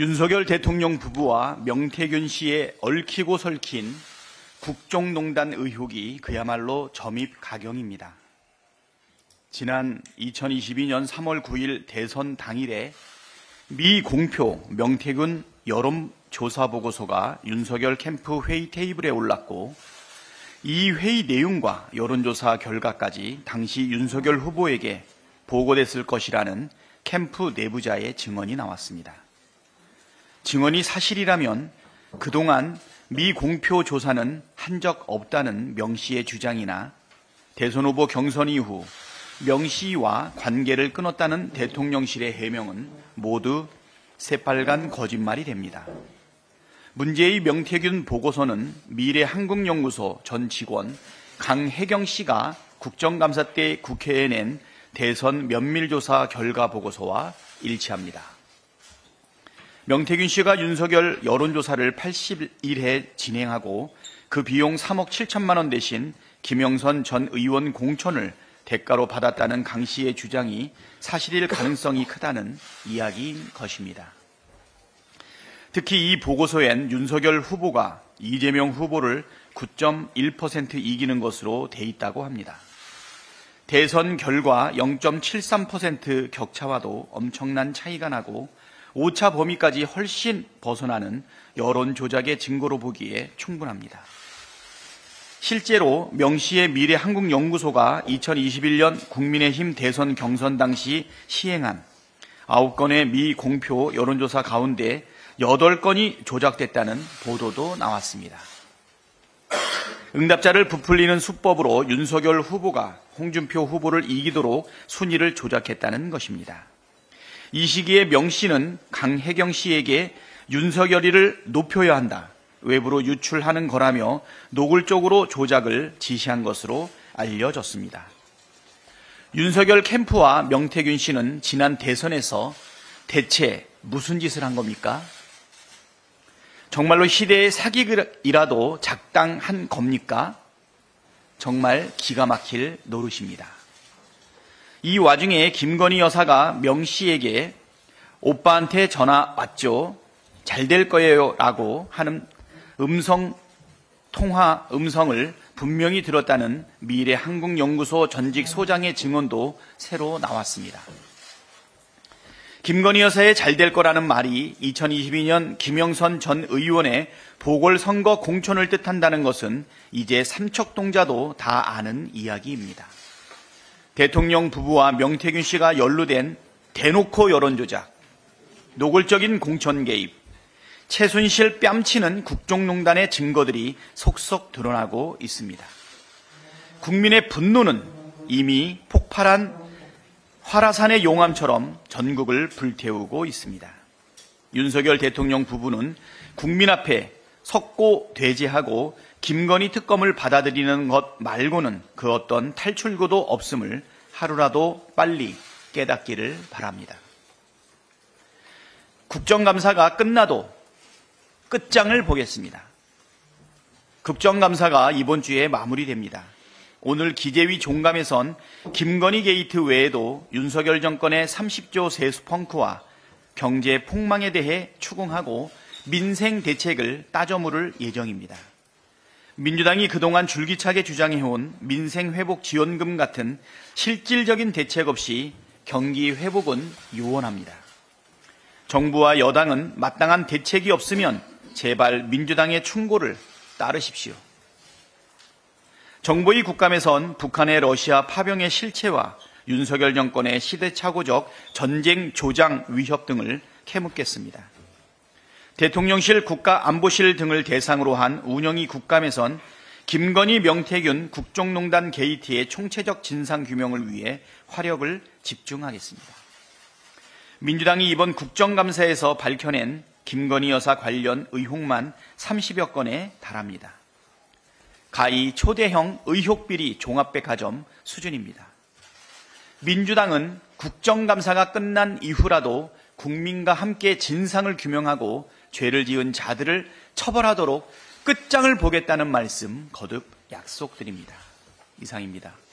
윤석열 대통령 부부와 명태균 씨의 얽히고 설킨 국정농단 의혹이 그야말로 점입 가경입니다. 지난 2022년 3월 9일 대선 당일에 미 공표 명태균 여론 조사 보고서가 윤석열 캠프 회의 테이블에 올랐고 이 회의 내용과 여론조사 결과까지 당시 윤석열 후보에게 보고됐을 것이라는 캠프 내부자의 증언이 나왔습니다. 증언이 사실이라면 그동안 미 공표 조사는 한 적 없다는 명 씨의 주장이나 대선 후보 경선 이후 명 씨와 관계를 끊었다는 대통령실의 해명은 모두 새빨간 거짓말이 됩니다. 문제의 명태균 보고서는 미래 한국연구소 전 직원 강혜경 씨가 국정감사 때 국회에 낸 대선 면밀조사 결과 보고서와 일치합니다. 명태균 씨가 윤석열 여론조사를 81회 진행하고 그 비용 3억 7천만 원 대신 김영선 전 의원 공천을 대가로 받았다는 강 씨의 주장이 사실일 가능성이 크다는 이야기인 것입니다. 특히 이 보고서엔 윤석열 후보가 이재명 후보를 9.1% 이기는 것으로 돼 있다고 합니다. 대선 결과 0.73% 격차와도 엄청난 차이가 나고 오차 범위까지 훨씬 벗어나는 여론 조작의 증거로 보기에 충분합니다. 실제로 명 씨의 미래 한국연구소가 2021년 국민의힘 대선 경선 당시 시행한 9건의 미 공표 여론조사 가운데 8건이 조작됐다는 보도도 나왔습니다. 응답자를 부풀리는 수법으로 윤석열 후보가 홍준표 후보를 이기도록 순위를 조작했다는 것입니다. 이 시기에 명 씨는 강혜경 씨에게 윤석열이를 높여야 한다. 외부로 유출하는 거라며 노골적으로 조작을 지시한 것으로 알려졌습니다. 윤석열 캠프와 명태균 씨는 지난 대선에서 대체 무슨 짓을 한 겁니까? 정말로 시대의 사기이라도 작당한 겁니까? 정말 기가 막힐 노릇입니다. 이 와중에 김건희 여사가 명 씨에게 오빠한테 전화 왔죠. 잘 될 거예요. 라고 하는 음성 통화 음성을 분명히 들었다는 미래 한국연구소 전직 소장의 증언도 새로 나왔습니다. 김건희 여사의 잘 될 거라는 말이 2022년 김영선 전 의원의 보궐선거 공천을 뜻한다는 것은 이제 삼척동자도 다 아는 이야기입니다. 대통령 부부와 명태균 씨가 연루된 대놓고 여론조작, 노골적인 공천 개입, 최순실 뺨치는 국정농단의 증거들이 속속 드러나고 있습니다. 국민의 분노는 이미 폭발한 화라산의 용암처럼 전국을 불태우고 있습니다. 윤석열 대통령 부부는 국민 앞에 석고 대제하고 김건희 특검을 받아들이는 것 말고는 그 어떤 탈출구도 없음을 하루라도 빨리 깨닫기를 바랍니다. 국정감사가 끝나도 끝장을 보겠습니다. 국정감사가 이번 주에 마무리됩니다. 오늘 기재위 종감에선 김건희 게이트 외에도 윤석열 정권의 30조 세수 펑크와 경제 폭망에 대해 추궁하고 민생 대책을 따져 물을 예정입니다. 민주당이 그동안 줄기차게 주장해온 민생 회복 지원금 같은 실질적인 대책 없이 경기 회복은 요원합니다. 정부와 여당은 마땅한 대책이 없으면 제발 민주당의 충고를 따르십시오. 정부의 국감에선 북한의 러시아 파병의 실체와 윤석열 정권의 시대착오적 전쟁 조장 위협 등을 캐묻겠습니다. 대통령실 국가안보실 등을 대상으로 한 운영위 국감에선 김건희 명태균 국정농단 게이트의 총체적 진상규명을 위해 화력을 집중하겠습니다. 민주당이 이번 국정감사에서 밝혀낸 김건희 여사 관련 의혹만 30여 건에 달합니다. 가히 초대형 의혹비리 종합백화점 수준입니다. 민주당은 국정감사가 끝난 이후라도 국민과 함께 진상을 규명하고 죄를 지은 자들을 처벌하도록 끝장을 보겠다는 말씀 거듭 약속드립니다. 이상입니다.